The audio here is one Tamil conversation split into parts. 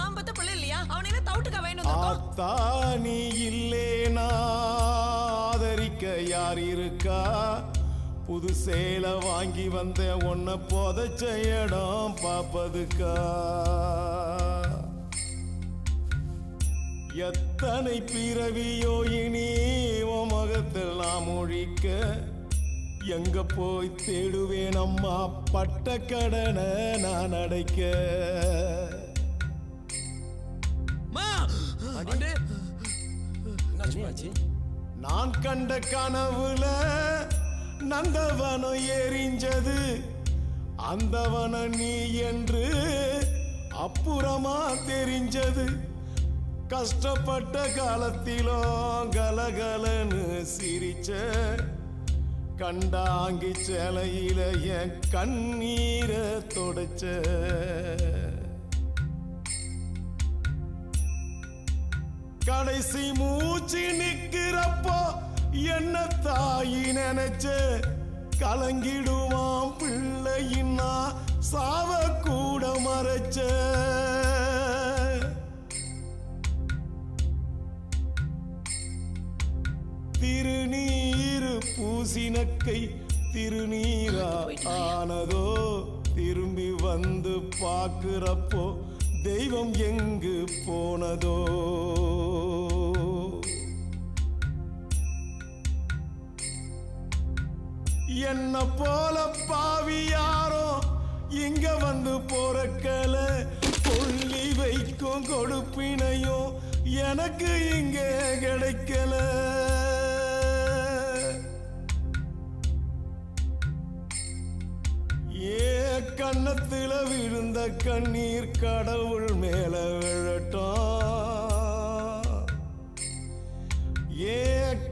நான் பத்த பிள்ளை இல்லையா? அவனை என்ன தவுட்டுக்கா வேணும் வந்திருக்கோம். நீ இல்லேனா ஆதரிக்க யார் இருக்கா? புது சேலை வாங்கி வந்த உன்னை புதைச்ச இடம் பார்ப்பதுக்கா? எத்தனை பிறவியோ இனி உன் முகத்தில் நாம் ஒழிக்க எங்க போய் தேடுவேன் அம்மா? பட்ட கடனை நான் அடைக்க. நான் கண்ட கனவுல நந்தவனம் எரிஞ்சது. அந்தவனம் நீ என்று அப்புறமா தெரிஞ்சது. கஷ்டப்பட்ட காலத்திலோ கலகலன்னு சிரிச்ச கண்டாங்கி சேலையில என் கண்ணீரை தொடச்ச. கடைசி மூச்சு நிக்கிறப்போ என்ன தாயி நினைச்ச? கலங்கிடுவான் பிள்ளையின்னா சாவ கூட மறைச்ச. திருநீரு பூசினக்கை திருநீரா ஆனதோ திரும்பி வந்து பார்க்கிறப்போ தெய்வம் எங்கு போனதோ? என்ன போல பாவி யாரோ இங்க வந்து போறக்கல? கொள்ளி வைக்கும் கொடுப்பினையும் எனக்கு இங்க கிடைக்கல. கன்னத்துல விழுந்த கண்ணீர் கடவுள் மேல விழட்டும் ஏ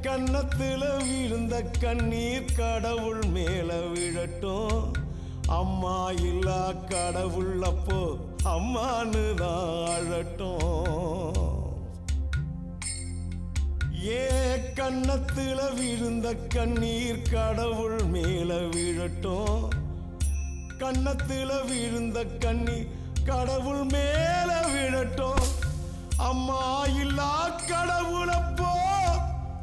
கன்னத்துல விழுந்த கண்ணீர் கடவுள் மேல விழட்டும் அம்மா இல்லா கடவுள் அப்போ அம்மானு தான் அழட்டும் ஏ கன்னத்துல விழுந்த கண்ணீர் கடவுள் மேல கன்னத்துல விழுந்த கண்ணி கடவுள் மேல விழட்டும். அம்மா இல்லா கடவுளப்போ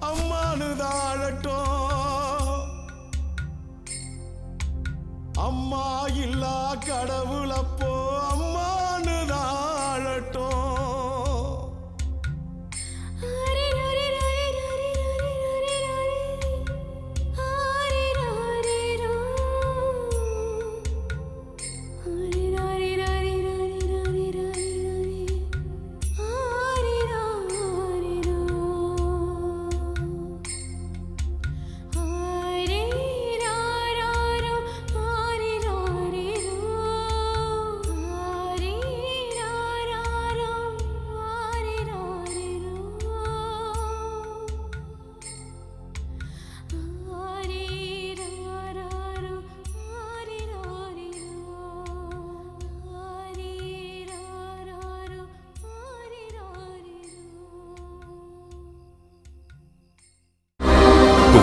அம்மானு தாழட்டும் அம்மா இல்லா கடவுளப்போ